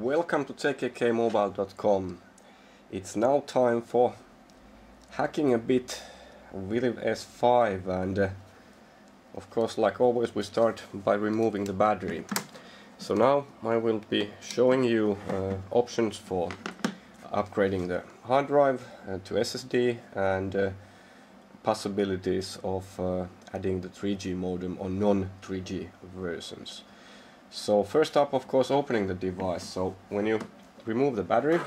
Welcome to jkkmobile.com. It's now time for hacking a bit with S5 and uh, of course like always we start by removing the battery. So now I will be showing you uh, options for upgrading the hard drive uh, to SSD and uh, possibilities of uh, adding the 3G modem on non-3G versions. So first up of course opening the device. So when you remove the battery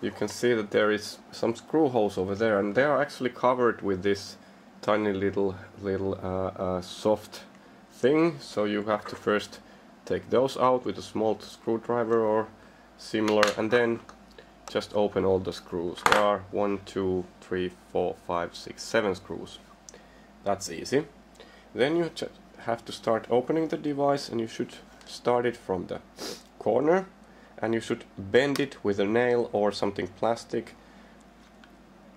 you can see that there is some screw holes over there and they are actually covered with this tiny little little uh, uh, soft thing. So you have to first take those out with a small screwdriver or similar and then just open all the screws. There are one two three four five six seven screws. That's easy. Then you have to start opening the device and you should start it from the corner. And you should bend it with a nail or something plastic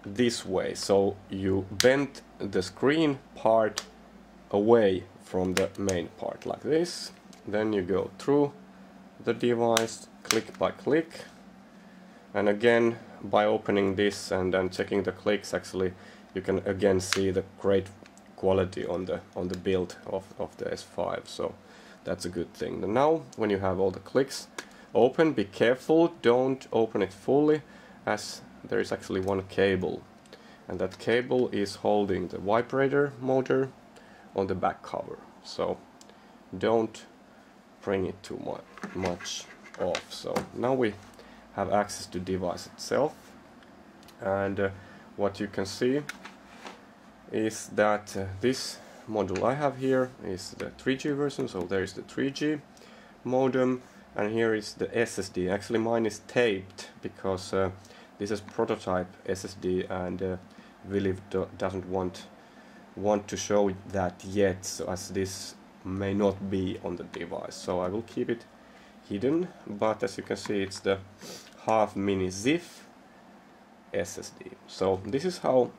this way. So you bend the screen part away from the main part like this. Then you go through the device click by click. And again by opening this and then checking the clicks actually you can again see the great quality on the on the build of, of the S5 so that's a good thing. And now when you have all the clicks open be careful don't open it fully as there is actually one cable and that cable is holding the vibrator motor on the back cover so don't bring it too mu much off. So now we have access to device itself and uh, what you can see is that uh, this module I have here is the 3G version so there is the 3G modem and here is the SSD actually mine is taped because uh, this is prototype SSD and uh, do doesn't want want to show that yet so as this may not be on the device. So I will keep it hidden but as you can see it's the half mini ZIF SSD so this is how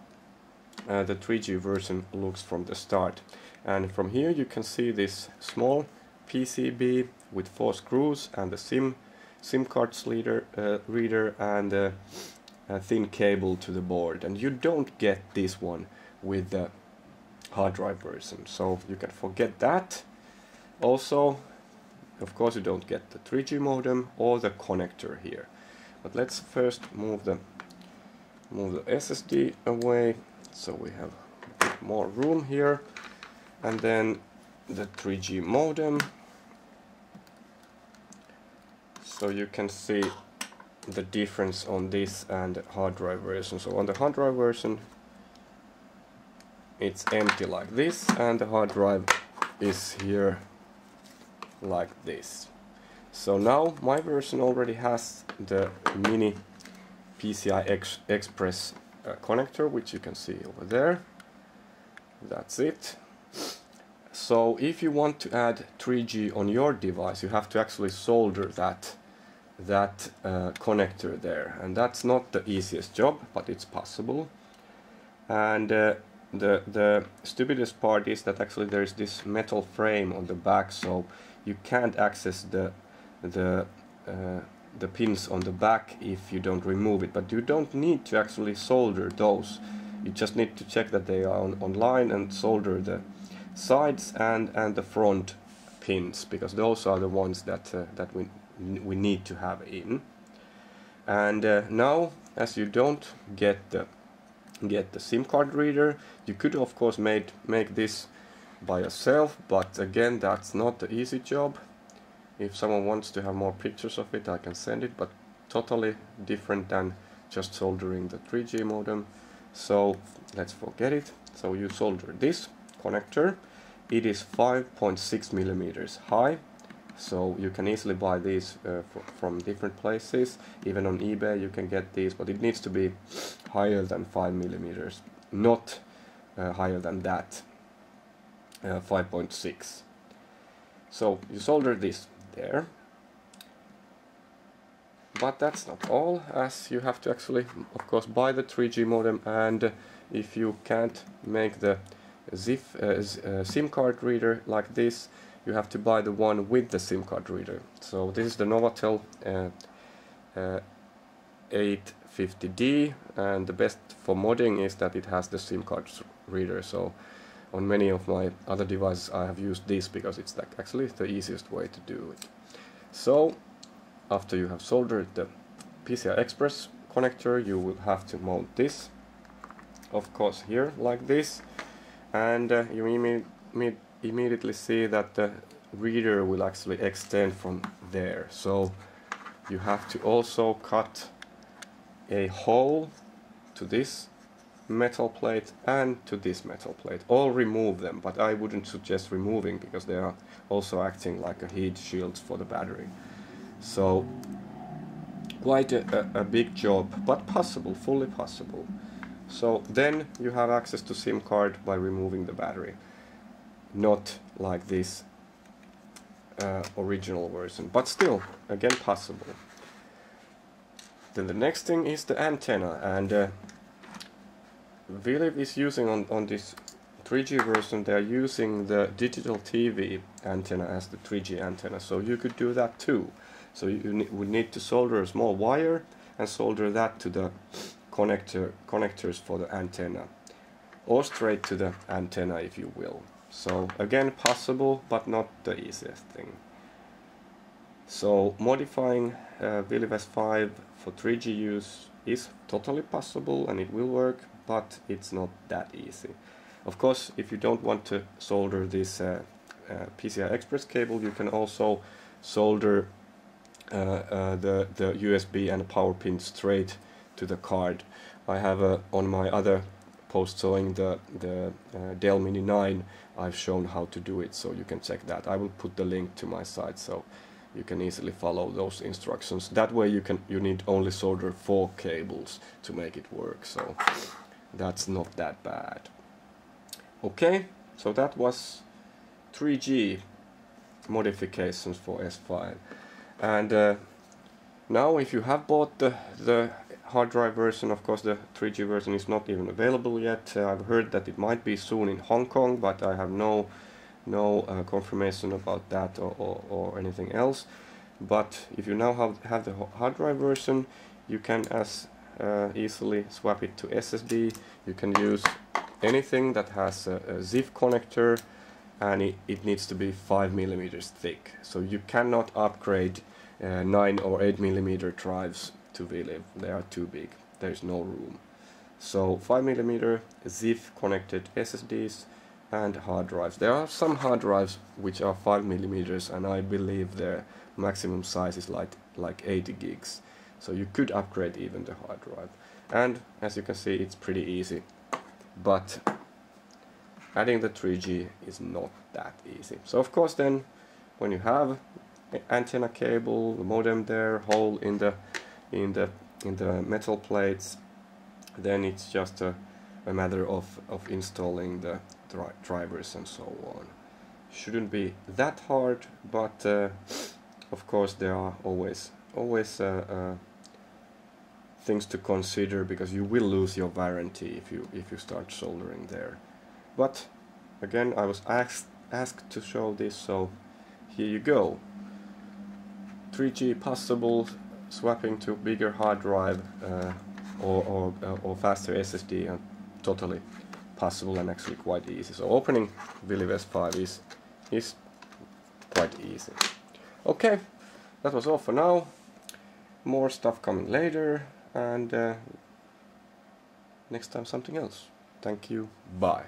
uh, the 3G version looks from the start. And from here you can see this small PCB with four screws and the SIM SIM cards reader, uh, reader and uh, a thin cable to the board. And you don't get this one with the hard drive version. So you can forget that. Also of course you don't get the 3G modem or the connector here. But let's first move the move the SSD away so we have more room here. And then the 3G modem. So you can see the difference on this and hard drive version. So on the hard drive version it's empty like this and the hard drive is here like this. So now my version already has the mini PCI Ex Express connector which you can see over there. That's it. So if you want to add 3G on your device you have to actually solder that that uh, connector there. And that's not the easiest job but it's possible. And uh, the the stupidest part is that actually there's this metal frame on the back so you can't access the the uh, the pins on the back if you don't remove it but you don't need to actually solder those. You just need to check that they are on online and solder the sides and and the front pins because those are the ones that uh, that we we need to have in. And uh, now as you don't get the get the SIM card reader you could of course make make this by yourself but again that's not the easy job if someone wants to have more pictures of it I can send it but totally different than just soldering the 3G modem. So let's forget it. So you solder this connector. It is 5.6 millimeters high. So you can easily buy these uh, from different places. Even on eBay you can get these but it needs to be higher than 5 millimeters not uh, higher than that. Uh, 5.6 so you solder this there but that's not all as you have to actually of course buy the 3G modem and if you can't make the ZIF uh, uh, SIM card reader like this you have to buy the one with the SIM card reader. So this is the Novatel uh, uh, 850D and the best for modding is that it has the SIM card reader. So on many of my other devices I have used this because it's like actually the easiest way to do it. So after you have soldered the PCI Express connector you will have to mount this of course here like this and uh, you imme immediately see that the reader will actually extend from there so you have to also cut a hole to this metal plate and to this metal plate all remove them but I wouldn't suggest removing because they are also acting like a heat shield for the battery so quite a, a, a big job but possible fully possible so then you have access to SIM card by removing the battery. Not like this uh, original version, but still, again possible. Then the next thing is the antenna and uh, Viliv is using on, on this 3G version, they are using the digital TV antenna as the 3G antenna, so you could do that too. So you ne would need to solder a small wire and solder that to the connector connectors for the antenna. Or straight to the antenna if you will. So again possible but not the easiest thing. So modifying uh, S5 for 3G use is totally possible and it will work but it's not that easy of course if you don't want to solder this uh, uh, PCI Express cable you can also solder uh, uh, the, the USB and power pin straight to the card. I have a, on my other post showing the, the uh, Dell Mini 9 I've shown how to do it so you can check that. I will put the link to my site so you can easily follow those instructions. That way you can you need only solder four cables to make it work so that's not that bad. Okay, so that was 3G modifications for S5 and uh, now if you have bought the, the hard drive version, of course the 3G version is not even available yet. Uh, I've heard that it might be soon in Hong Kong, but I have no no uh, confirmation about that or, or, or, anything else. But if you now have, have the hard drive version, you can as uh, easily swap it to SSD. You can use anything that has a, a ZIF connector and it, it needs to be 5 millimeters thick. So you cannot upgrade uh, 9 or 8 millimeter drives to Viliv. They are too big. There is no room. So 5mm ZIF connected SSDs and hard drives. There are some hard drives which are 5mm and I believe their maximum size is like, like 80 gigs. So you could upgrade even the hard drive. And as you can see it's pretty easy. But adding the 3G is not that easy. So of course then when you have antenna cable, the modem there, hole in the in the in the metal plates then it's just a, a matter of, of installing the dri drivers and so on shouldn't be that hard but uh, of course there are always always uh, uh, things to consider because you will lose your warranty if you if you start soldering there but again I was asked asked to show this so here you go 3G possible swapping to bigger hard drive uh, or, or, uh, or faster SSD and totally possible and actually quite easy. So opening Viliv S5 is, is quite easy. Okay, that was all for now. More stuff coming later and uh, next time something else. Thank you, bye.